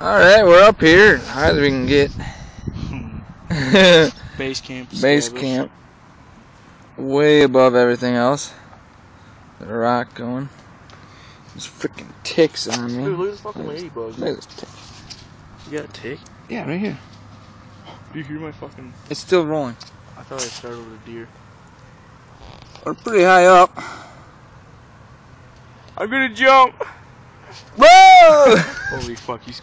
Alright, we're up here. High as we can get. Hmm. Base camp. Base camp. Way above everything else. The rock going. There's freaking ticks on me. Dude, look at this fucking ladybug. Look at this tick. You got a tick? Yeah, right here. Do you hear my fucking... It's still rolling. I thought I started with a deer. We're pretty high up. I'm gonna jump! Whoa! Holy fuck, he's